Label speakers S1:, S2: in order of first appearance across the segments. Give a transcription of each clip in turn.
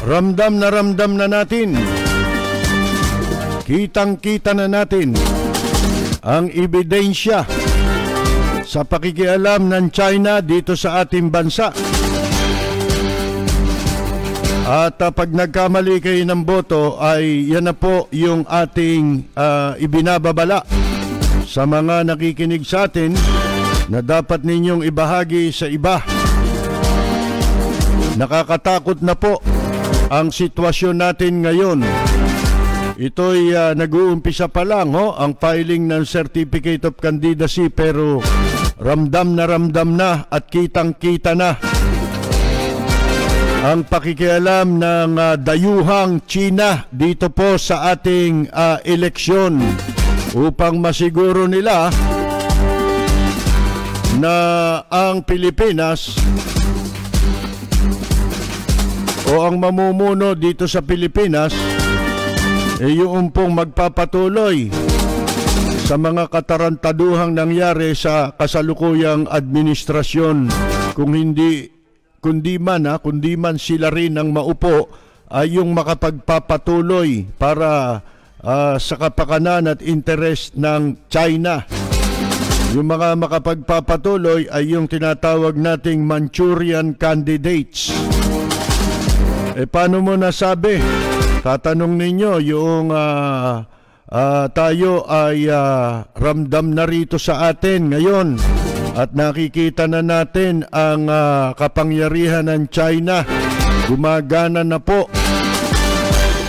S1: Ramdam na ramdam na natin. Kitang-kita na natin ang ebidensya sa pakikialam ng China dito sa ating bansa. At uh, pag nagkamali kayo ng boto ay yan na po yung ating uh, ibinababala sa mga nakikinig sa atin na dapat ninyong ibahagi sa iba. Nakakatakot na po ang sitwasyon natin ngayon. Ito'y uh, nag-uumpisa pa lang ho, ang filing ng Certificate of Candidacy pero ramdam na ramdam na at kitang-kita na ang pakikialam ng uh, dayuhang China dito po sa ating uh, eleksyon upang masiguro nila na ang Pilipinas o ang mamumuno dito sa Pilipinas ay eh, yung pong magpapatuloy sa mga katarantaduhang nangyari sa kasalukuyang administrasyon kung hindi kundi man ha, kundi man sila rin ang maupo ay yung makapagpapatuloy para uh, sa kapakanan at interest ng China. Yung mga makapagpapatuloy ay yung tinatawag nating Manchurian candidates. Eh paano mo nasabi? Tatanong ninyo yung uh, uh, tayo ay uh, ramdam na rito sa atin ngayon at nakikita na natin ang uh, kapangyarihan ng China. Gumagana na po.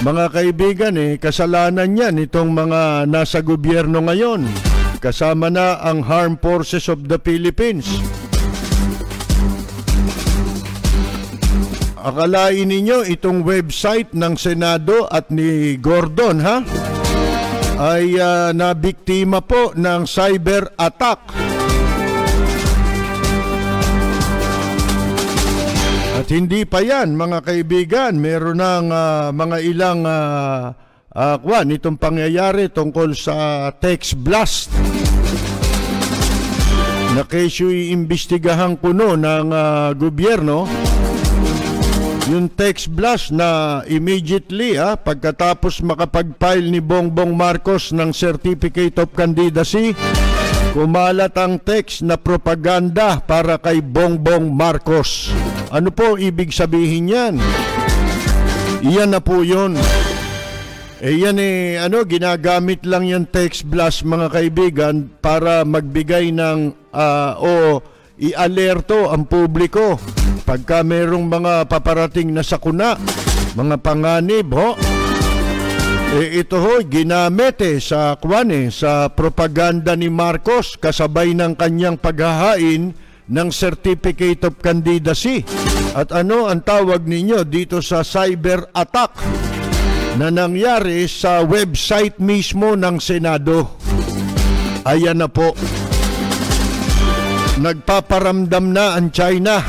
S1: Mga kaibigan eh, kasalanan yan itong mga nasa gobyerno ngayon kasama na ang Armed Forces of the Philippines. Akalain ninyo itong website ng Senado at ni Gordon ha? Ay uh, nabiktima po ng cyber attack. At hindi pa yan mga kaibigan, meron ng uh, mga ilang uh, uh, kwan, itong pangyayari tungkol sa text blast. Na kesyo iimbestigahan kuno ng uh, gobyerno yung text blast na immediately ah, pagkatapos makapag-file ni Bongbong Marcos ng Certificate of Candidacy kumalat ang text na propaganda para kay Bongbong Marcos. Ano po ibig sabihin yan? Iyan na po yun. Eh yan eh, ano, ginagamit lang yung text blast mga kaibigan para magbigay ng uh, o i-alerto ang publiko pagka merong mga paparating na sakuna, mga panganib ho. Eh ito ho, ginamit sa kwan sa propaganda ni Marcos kasabay ng kanyang paghahain ng Certificate of Candidacy. At ano ang tawag ninyo dito sa cyber attack? na nangyari sa website mismo ng Senado. Ayan na po. Nagpaparamdam na ang China.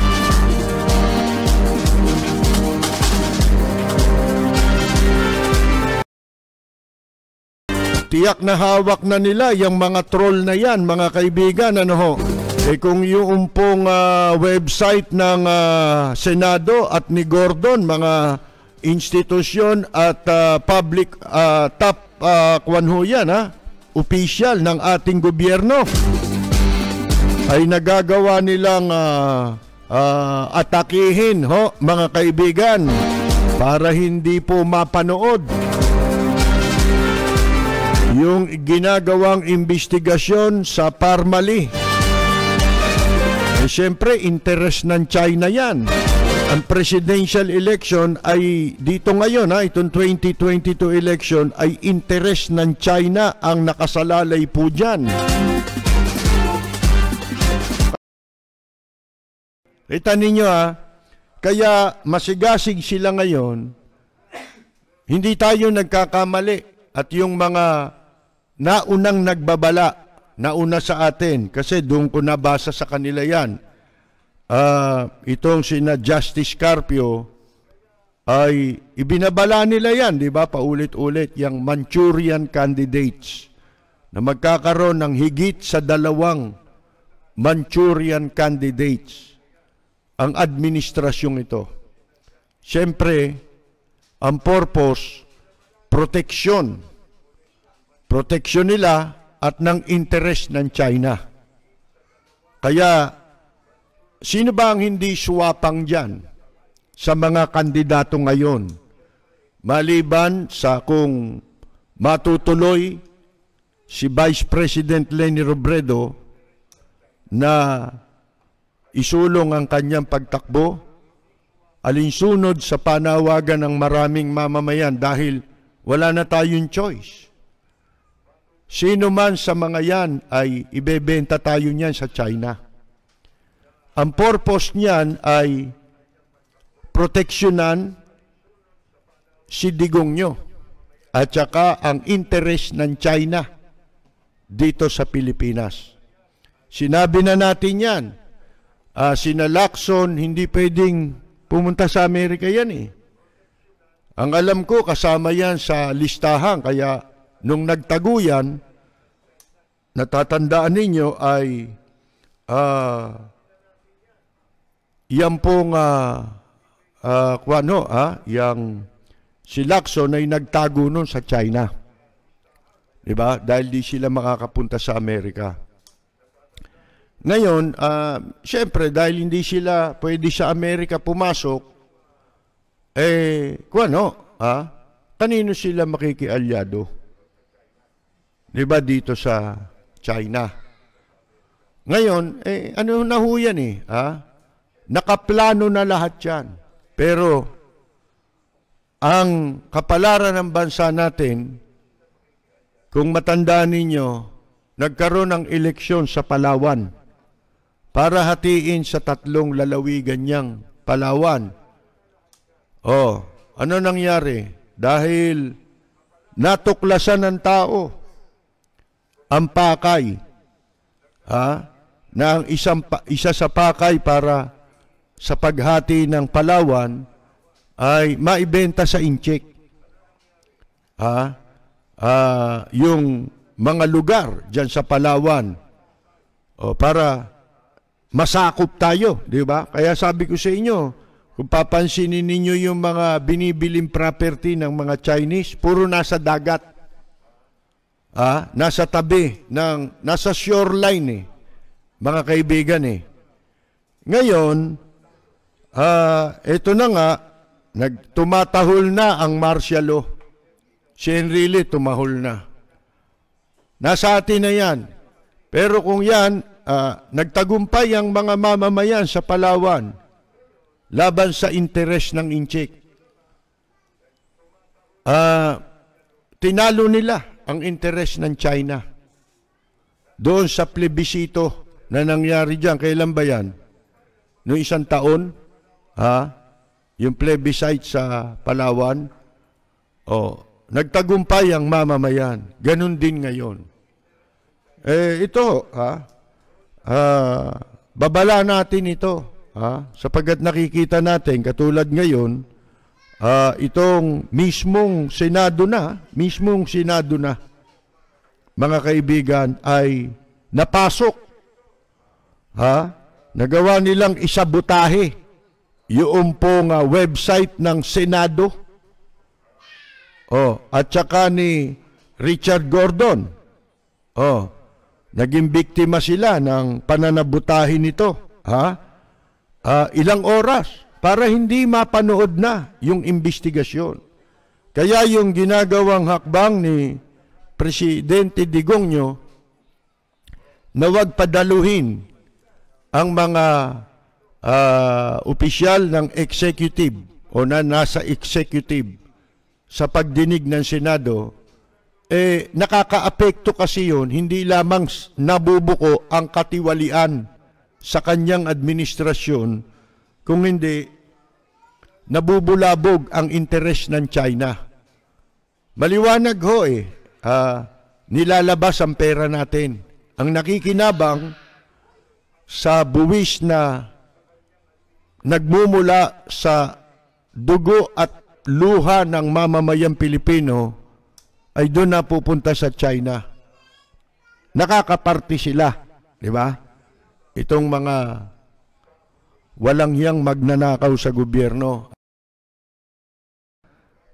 S1: Tiyak na hawak na nila yung mga troll na yan, mga kaibigan. Ano ho? Eh kung yung pong uh, website ng uh, Senado at ni Gordon, mga institusyon at uh, public uh, top uh, kwan ho yan ha, official ng ating gobyerno ay nagagawa nilang uh, uh, atakihin ho mga kaibigan para hindi po mapanood yung ginagawang investigasyon sa Parmali. Eh, Siyempre, interest ng China yan ang presidential election ay dito ngayon ha, itong 2022 election ay interest ng China ang nakasalalay po dyan. Kita ninyo ha, kaya masigasig sila ngayon, hindi tayo nagkakamali at yung mga naunang nagbabala, nauna sa atin, kasi doon ko nabasa sa kanila yan, uh, itong sina Justice Carpio ay ibinabala nila yan, di ba? Paulit-ulit, yung Manchurian candidates na magkakaroon ng higit sa dalawang Manchurian candidates ang administrasyong ito. Siyempre, ang purpose, protection. Protection nila at ng interest ng China. Kaya, sino ba ang hindi suwapang dyan sa mga kandidato ngayon? Maliban sa kung matutuloy si Vice President Leni Robredo na isulong ang kanyang pagtakbo, alinsunod sa panawagan ng maraming mamamayan dahil wala na tayong choice. Sino man sa mga yan ay ibebenta tayo niyan sa China. Ang purpose niyan ay proteksyonan si digong nyo at saka ang interest ng China dito sa Pilipinas. Sinabi na natin yan. Uh, sina Lacson, hindi pwedeng pumunta sa Amerika yan eh. Ang alam ko, kasama yan sa listahan. Kaya nung nagtaguyan, natatandaan ninyo ay uh, yan pong uh, uh, ano, ah, yang si Lacson ay nagtago nun sa China. Diba? Dahil di sila makakapunta sa Amerika. Ngayon, uh, syempre, dahil hindi sila pwede sa Amerika pumasok, eh, kung ano, ah, kanino sila makikialyado? Diba dito sa China? Ngayon, eh, ano na ho yan eh, ah? Nakaplano na lahat yan. Pero, ang kapalaran ng bansa natin, kung matandaan ninyo, nagkaroon ng eleksyon sa Palawan para hatiin sa tatlong lalawigan niyang Palawan. Oh, ano nangyari? Dahil natuklasan ng tao ang pakay ha, na ang isang, isa sa pakay para sa paghati ng Palawan ay maibenta sa inchik. Ha? uh, yung mga lugar dyan sa Palawan o para masakop tayo, di ba? Kaya sabi ko sa inyo, kung papansinin ninyo yung mga binibiling property ng mga Chinese, puro nasa dagat. Ah, nasa tabi ng nasa shoreline eh. Mga kaibigan eh. Ngayon, ah, ito na nga nagtumatahol na ang martial law. Si Enrile tumahol na. Nasa atin na yan. Pero kung yan, uh, nagtagumpay ang mga mamamayan sa Palawan laban sa interes ng Inchik. Uh, tinalo nila ang interes ng China. Doon sa plebisito na nangyari dyan, kailan ba yan? Noong isang taon, ha? yung plebiscite sa Palawan, oh, Nagtagumpay ang mamamayan. Ganon din ngayon. Eh, ito, ha? Uh, babala natin ito, ha? Sapagat nakikita natin, katulad ngayon, uh, itong mismong Senado na, mismong Senado na, mga kaibigan, ay napasok. Ha? Nagawa nilang isabutahe yung pong uh, website ng Senado Oh, at saka ni Richard Gordon. Oh, naging biktima sila ng pananabutahin nito. Ha? Uh, ilang oras para hindi mapanood na yung investigasyon. Kaya yung ginagawang hakbang ni Presidente Digongyo na wag padaluhin ang mga uh, opisyal ng executive o na nasa executive sa pagdinig ng Senado, eh, nakakaapekto kasi yun, hindi lamang nabubuko ang katiwalian sa kanyang administrasyon, kung hindi, nabubulabog ang interes ng China. Maliwanag ho eh, uh, nilalabas ang pera natin. Ang nakikinabang sa buwis na nagmumula sa dugo at luha ng mamamayang Pilipino ay doon na pupunta sa China. Nakakaparti sila, di ba? Itong mga walang hiyang magnanakaw sa gobyerno.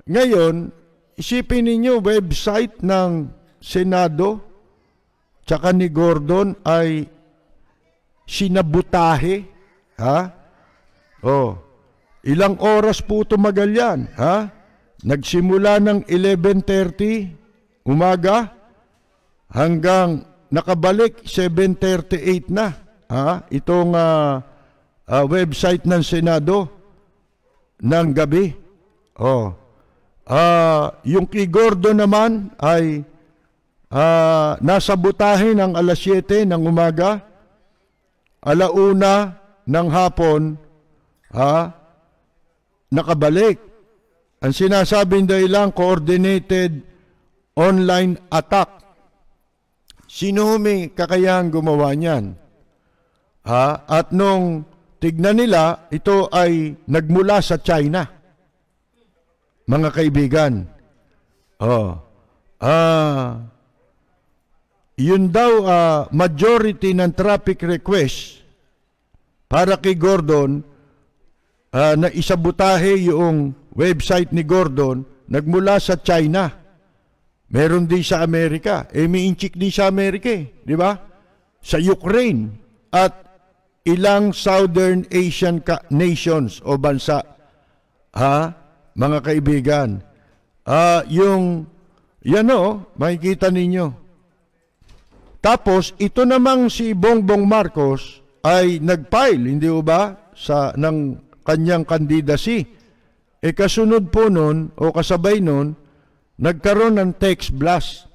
S1: Ngayon, isipin ninyo, website ng Senado tsaka ni Gordon ay sinabutahe. Ha? Oh, ilang oras po tumagal yan. Ha? Nagsimula ng 11.30 umaga hanggang nakabalik 7.38 na. Ha? Itong uh, uh, website ng Senado ng gabi. Oh. Uh, yung kay Gordo naman ay uh, nasa butahe ng alas 7 ng umaga, alauna ng hapon, ha, nakabalik. Ang sinasabing dahilan, coordinated online attack. Sino may kakayahang gumawa niyan? Ha? At nung tignan nila, ito ay nagmula sa China. Mga kaibigan. Oh. Ah, yun daw uh, majority ng traffic request para kay Gordon uh, na isabutahe yung website ni Gordon nagmula sa China. Meron din sa Amerika. Eh, may inchik din sa Amerika eh. Di ba? Sa Ukraine. At ilang Southern Asian nations o bansa. Ha? Mga kaibigan. Uh, yung, yan o, makikita ninyo. Tapos, ito namang si Bongbong Marcos ay nag-file, hindi ba, sa, ng kanyang candidacy. E kasunod po nun, o kasabay nun, nagkaroon ng text blast,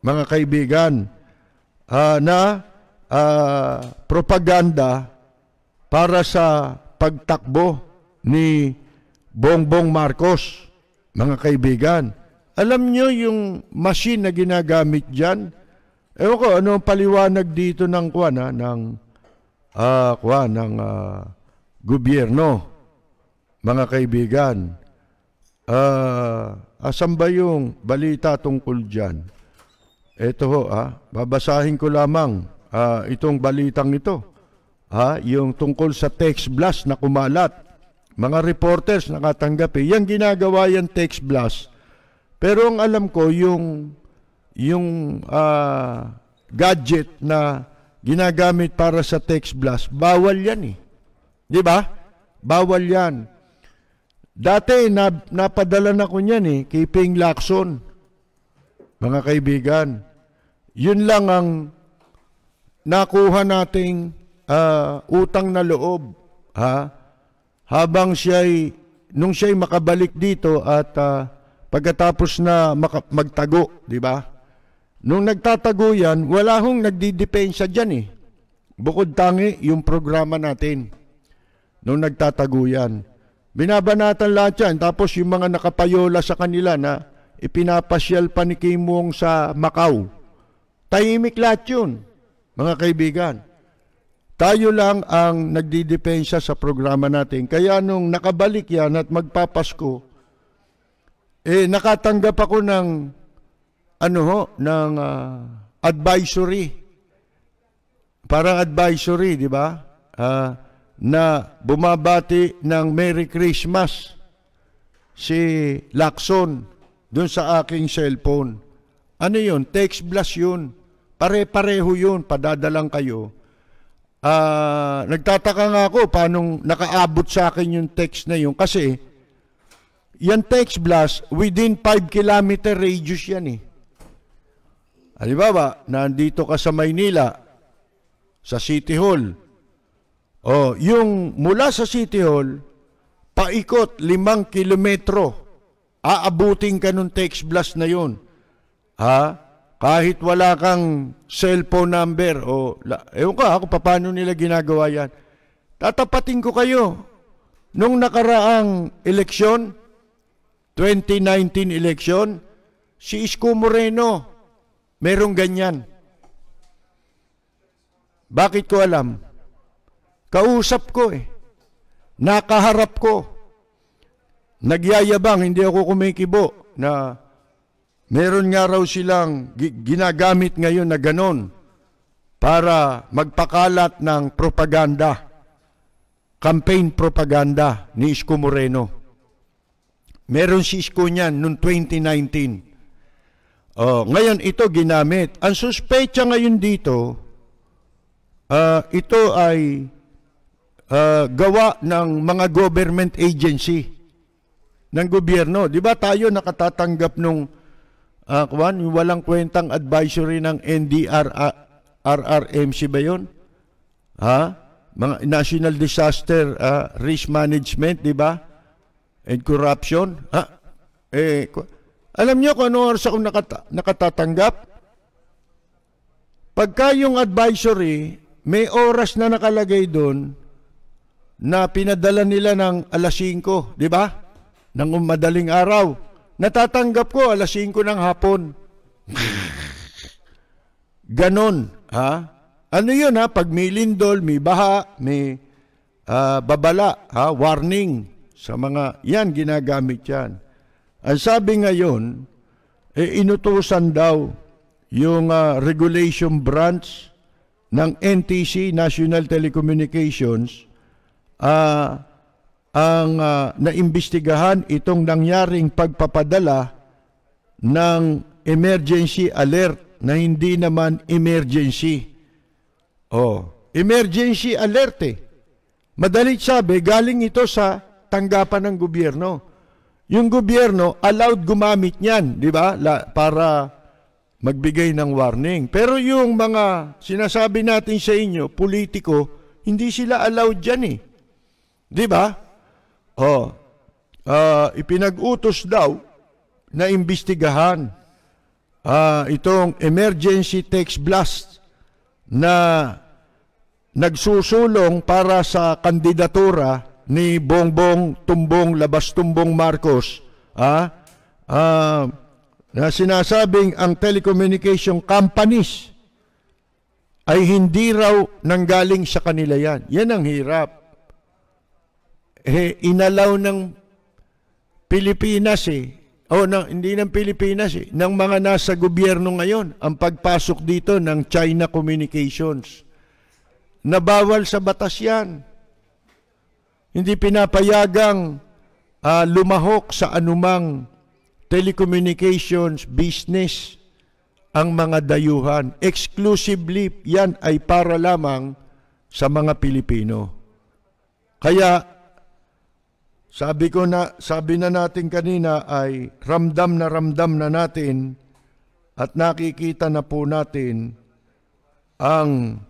S1: mga kaibigan, uh, na uh, propaganda para sa pagtakbo ni Bongbong Marcos, mga kaibigan. Alam nyo yung machine na ginagamit dyan? Ewan ko, ano ang paliwanag dito ng kuwan, ha, ng, uh, kuwan, ng uh, gobyerno, mga kaibigan. Uh, asan ba yung balita tungkol dyan? Ito ho, ha, babasahin ko lamang uh, itong balitang ito. Ha, yung tungkol sa text blast na kumalat. Mga reporters nakatanggap eh. Yan ginagawa yan text blast. Pero ang alam ko, yung, yung uh, gadget na ginagamit para sa text blast, bawal yan eh. Di ba? Bawal yan. Dati, na, napadala na ko niyan eh, kay Ping Lacson. Mga kaibigan, yun lang ang nakuha nating uh, utang na loob ha habang siya'y nung siya'y makabalik dito at uh, pagkatapos na magtago, di ba? Nung nagtatago yan, wala hong nagdidepensa diyan eh. Bukod tangi yung programa natin. Nung nagtatago yan. Binabanatan lahat yan. Tapos yung mga nakapayola sa kanila na ipinapasyal pa ni Kim Wong sa Macau. Tahimik lahat yun mga kaibigan. Tayo lang ang nagdidepensa sa programa natin. Kaya nung nakabalik yan at magpapasko, eh nakatanggap ako ng ano ho, ng uh, advisory. Parang advisory, di ba? Uh, na bumabati ng Merry Christmas si Lacson doon sa aking cellphone. Ano yun? Text blast yun. Pare-pareho yun, padadalang kayo. Uh, nagtataka nga ako paano nakaabot sa akin yung text na yun kasi yan text blast within 5 kilometer radius yan eh. Halimbawa, nandito ka sa Maynila, sa City Hall. Oh, yung mula sa City Hall, paikot limang kilometro, aabutin ka nung text blast na yun. Ha? Kahit wala kang cellphone number o ewan ko ako paano nila ginagawa yan. Tatapatin ko kayo. Nung nakaraang eleksyon, 2019 eleksyon, si Isko Moreno, merong ganyan. Bakit ko alam? Kausap ko eh. Nakaharap ko. Nagyayabang, hindi ako kumikibo na Meron nga raw silang ginagamit ngayon na ganon para magpakalat ng propaganda, campaign propaganda ni Isko Moreno. Meron Cisco niyan noong 2019. Oh, ngayon ito ginamit. Ang suspecha ngayon dito, uh, ito ay uh, gawa ng mga government agency ng gobyerno. Di ba tayo nakatatanggap nung uh, kwan, walang kwentang advisory ng NDR RRMC ba 'yon? Ha? Mga National Disaster uh, Risk Management, di ba? and corruption. Ha? Eh, alam niyo kung ano oras ako nakata- nakatatanggap? Pagka yung advisory, may oras na nakalagay doon na pinadala nila ng alas 5, di ba? Nang madaling araw. Natatanggap ko alas 5 ng hapon. Ganon, ha? Ano yun ha? Pag may lindol, may baha, may uh, babala, ha? Warning sa mga, yan, ginagamit yan. Ang sabi ngayon, eh, inutusan daw yung uh, regulation branch ng NTC, National Telecommunications, uh, ang uh, naimbestigahan itong nangyaring pagpapadala ng emergency alert na hindi naman emergency. Oh, emergency alert eh. Madalit sabi, galing ito sa tanggapan ng gobyerno. Yung gobyerno allowed gumamit niyan, di ba? para magbigay ng warning. Pero yung mga sinasabi natin sa inyo, politiko, hindi sila allowed diyan eh. Di ba? Oh, uh, ipinag-utos daw na imbestigahan uh, itong emergency text blast na nagsusulong para sa kandidatura ni Bongbong Tumbong Labas Tumbong Marcos ah, ah, na sinasabing ang telecommunication companies ay hindi raw nanggaling sa kanila yan. Yan ang hirap. Eh, inalaw ng Pilipinas eh, o ng, hindi ng Pilipinas eh, ng mga nasa gobyerno ngayon, ang pagpasok dito ng China Communications. Nabawal sa batas yan. Hindi pinapayagang uh, lumahok sa anumang telecommunications business ang mga dayuhan. Exclusively yan ay para lamang sa mga Pilipino. Kaya sabi ko na sabi na natin kanina ay ramdam na ramdam na natin at nakikita na po natin ang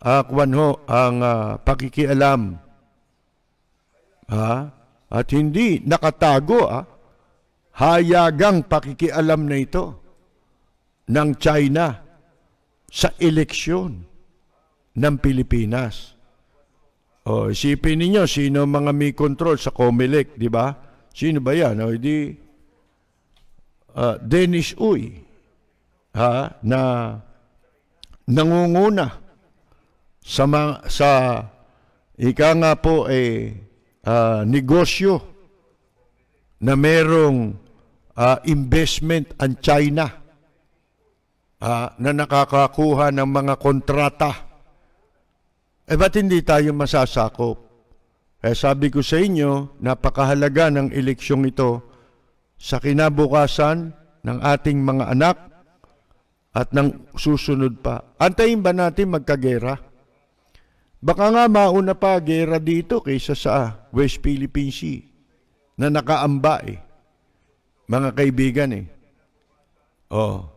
S1: uh, ho, ang uh, pakikialam Ha? At hindi nakatago, ah, hayagang pakikialam na ito ng China sa eleksyon ng Pilipinas. O, isipin ninyo, sino mga may control sa COMELEC, di ba? Sino ba yan? O, di, uh, Dennis Uy, ha, na nangunguna sa, mga, sa ika nga po, eh, uh, negosyo na merong uh, investment ang China uh, na nakakakuha ng mga kontrata. Eh ba't hindi tayo masasakop? Eh sabi ko sa inyo, napakahalaga ng eleksyong ito sa kinabukasan ng ating mga anak at ng susunod pa. Antayin ba natin magkagera? Baka nga mauna pa gera dito kaysa sa West Philippine Sea na nakaamba eh. Mga kaibigan eh. Oh.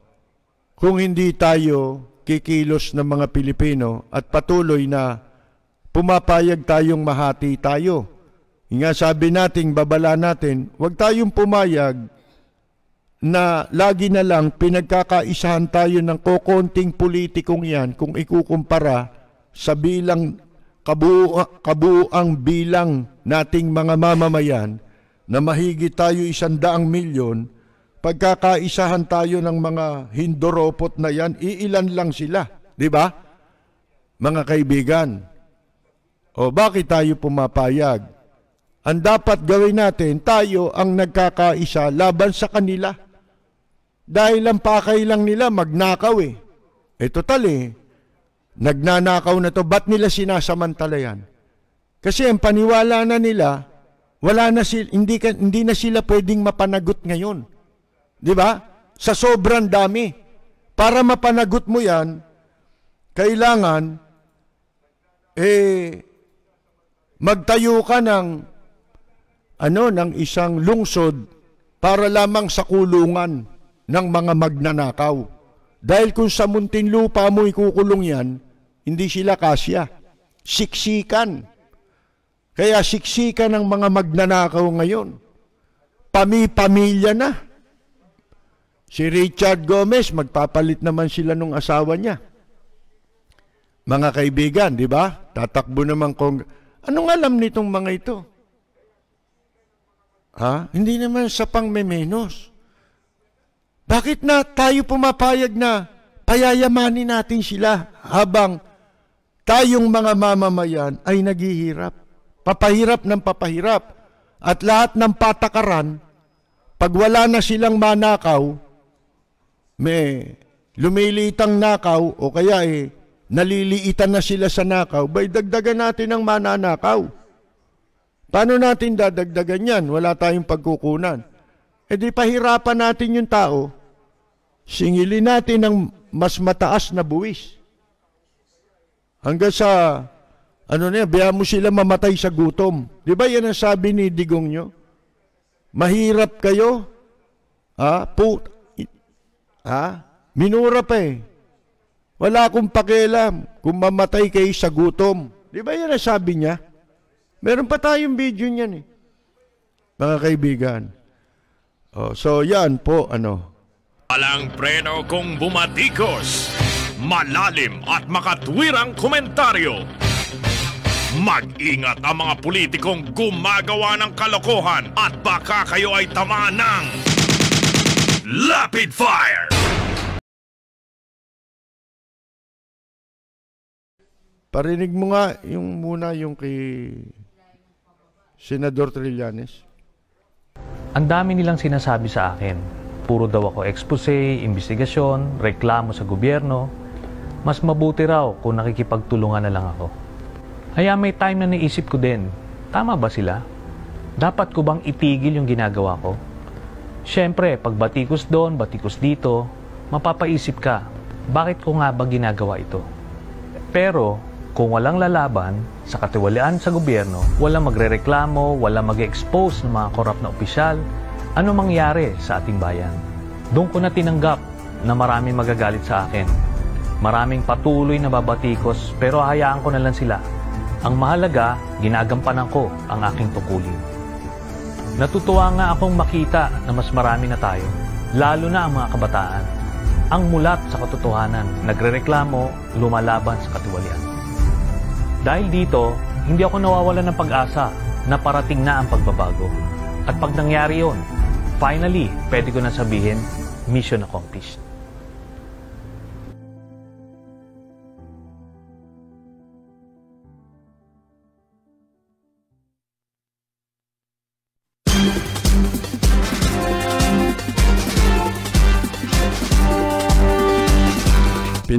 S1: Kung hindi tayo kikilos ng mga Pilipino at patuloy na pumapayag tayong mahati tayo. Nga sabi nating babala natin, huwag tayong pumayag na lagi na lang pinagkakaisahan tayo ng kokonting politikong yan kung ikukumpara sa bilang kabuo, kabuoang bilang nating mga mamamayan na mahigit tayo isandaang milyon, pagkakaisahan tayo ng mga hindoropot na yan, iilan lang sila. Di ba? Mga kaibigan. O bakit tayo pumapayag? Ang dapat gawin natin, tayo ang nagkakaisa laban sa kanila. Dahil ang pakay lang nila magnakaw eh. Eh total Nagnanakaw na to, ba't nila sinasamantala yan? Kasi ang paniwala na nila, wala na sila, hindi, hindi na sila pwedeng mapanagot ngayon. Di ba? Sa sobrang dami. Para mapanagot mo yan, kailangan eh magtayo ka ng ano ng isang lungsod para lamang sa kulungan ng mga magnanakaw. Dahil kung sa Muntinlupa mo ikukulong yan, hindi sila kasya. Siksikan. Kaya siksikan ng mga magnanakaw ngayon. Pami-pamilya na. Si Richard Gomez, magpapalit naman sila nung asawa niya. Mga kaibigan, di ba? Tatakbo naman kong... Anong alam nitong mga ito? Ha? Hindi naman sa pangmemenos. Bakit na tayo pumapayag na payayamanin natin sila habang tayong mga mamamayan ay naghihirap? Papahirap ng papahirap. At lahat ng patakaran, pag wala na silang manakaw, may lumilitang nakaw o kaya eh, naliliitan na sila sa nakaw, bay dagdagan natin ang mananakaw. Paano natin dadagdagan yan? Wala tayong pagkukunan. E di pahirapan natin yung tao, singilin natin ng mas mataas na buwis. Hanggang sa ano na, biya mo sila mamatay sa gutom. Di ba yan ang sabi ni Digong nyo? Mahirap kayo? Ha? Po, ha? Minura pa eh. Wala akong pakialam kung mamatay kayo sa gutom. Di ba yan ang sabi niya? Meron pa tayong video niyan eh. Mga kaibigan. Oh, so yan po, ano.
S2: Walang preno kung bumatikos. Malalim at makatwirang komentaryo. Mag-ingat ang mga politikong gumagawa ng kalokohan at baka kayo ay tamaan ng Lapid Fire!
S1: Parinig mo nga yung muna yung kay Senador Trillanes.
S3: Ang dami nilang sinasabi sa akin. Puro daw ako expose, investigasyon, reklamo sa gobyerno. Mas mabuti raw kung nakikipagtulungan na lang ako. Kaya may time na naisip ko din, tama ba sila? Dapat ko bang itigil yung ginagawa ko? Siyempre, pag batikos doon, batikos dito, mapapaisip ka, bakit ko nga ba ginagawa ito? Pero, kung walang lalaban sa katiwalian sa gobyerno, walang magrereklamo, walang mag-expose ng mga korap na opisyal, ano mangyari sa ating bayan? Doon ko na tinanggap na maraming magagalit sa akin. Maraming patuloy na babatikos pero hayaan ko na lang sila. Ang mahalaga, ginagampanan ko ang aking tukulin. Natutuwa nga akong makita na mas marami na tayo, lalo na ang mga kabataan. Ang mulat sa katotohanan, nagrereklamo, lumalaban sa katiwalian. Dahil dito, hindi ako nawawalan ng pag-asa na parating na ang pagbabago. At pag nangyari yon, finally, pwede ko na sabihin, mission accomplished.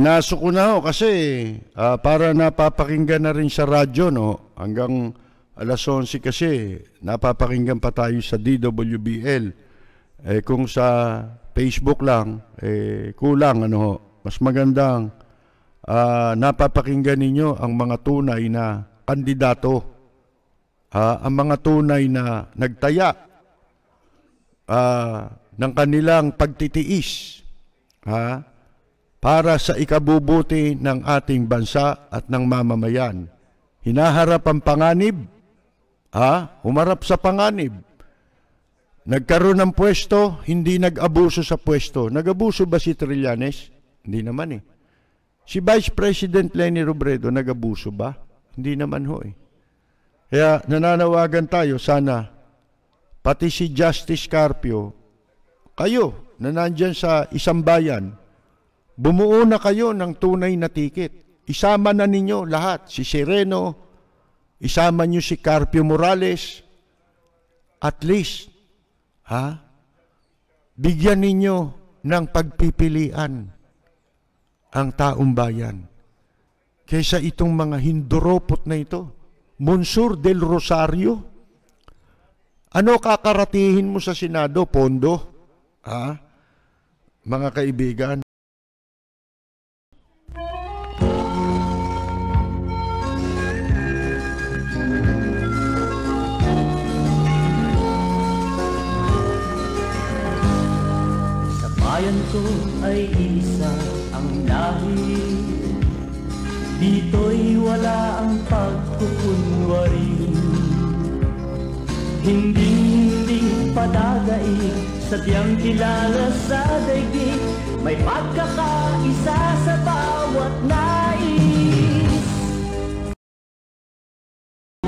S1: Pinasok ko na ho kasi ah, para napapakinggan na rin sa radyo no hanggang alas 11 kasi napapakinggan pa tayo sa DWBL. Eh kung sa Facebook lang eh kulang ano ho. Mas magandang ah, napapakinggan ninyo ang mga tunay na kandidato. Ah, ang mga tunay na nagtaya ah, ng kanilang pagtitiis. Ha? Para sa ikabubuti ng ating bansa at ng mamamayan. Hinaharap ang panganib, ha? humarap sa panganib. Nagkaroon ng pwesto, hindi nag-abuso sa pwesto. Nag-abuso ba si Trillanes? Hindi naman eh. Si Vice President Lenny Robredo, nag-abuso ba? Hindi naman ho eh. Kaya nananawagan tayo, sana, pati si Justice Carpio, kayo na sa isang bayan, Bumuo na kayo ng tunay na tiket. Isama na ninyo lahat, si Sereno, isama nyo si Carpio Morales, at least, ha? Bigyan ninyo ng pagpipilian ang taong bayan kaysa itong mga hinduropot na ito. Monsur del Rosario,
S4: ano kakaratihin mo sa Senado, Pondo? Ha? Mga kaibigan,
S1: sadyang kilala sa daigdig May pagkakaisa sa bawat nais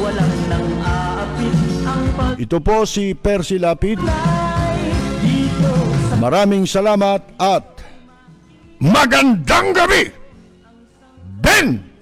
S1: Walang nang aapit ang pag
S4: Ito po si Percy Lapid Maraming salamat at magandang gabi! Ben!